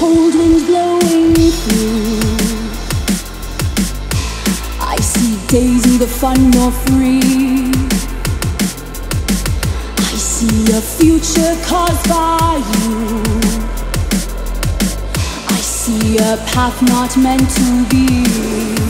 cold winds blowing through. I see days neither fun nor free. I see a future caused by you. I see a path not meant to be.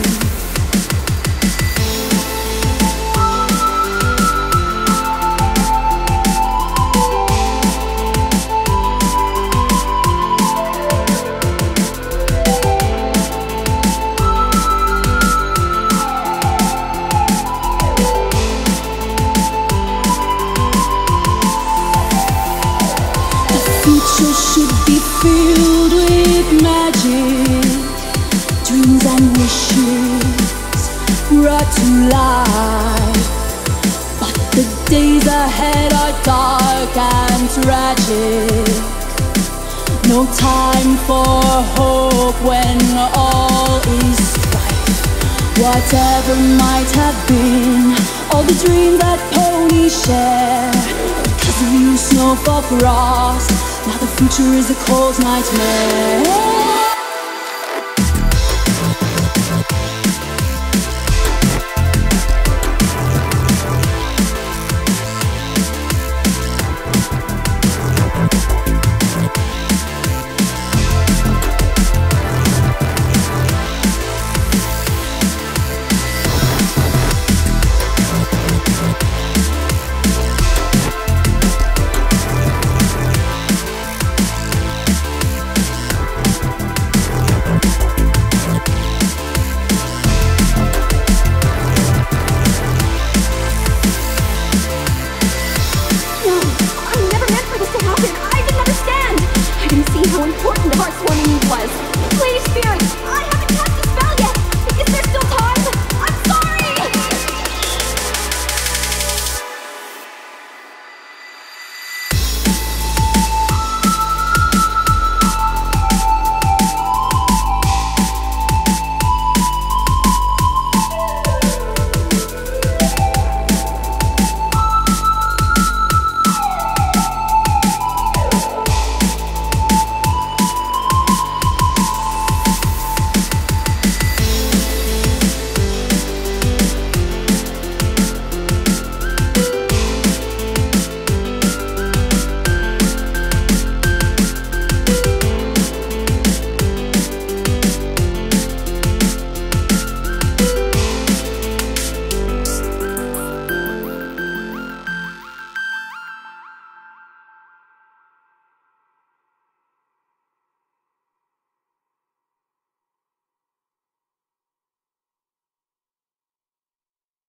Wishes brought to life. But the days ahead are dark and tragic. No time for hope when all is strife. Whatever might have been, all the dreams that ponies share. Cause of you, Snowfall Frost. Now the future is a cold nightmare. was.